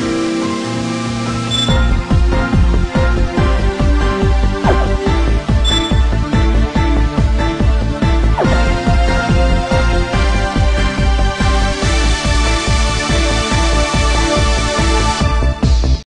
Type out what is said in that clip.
you.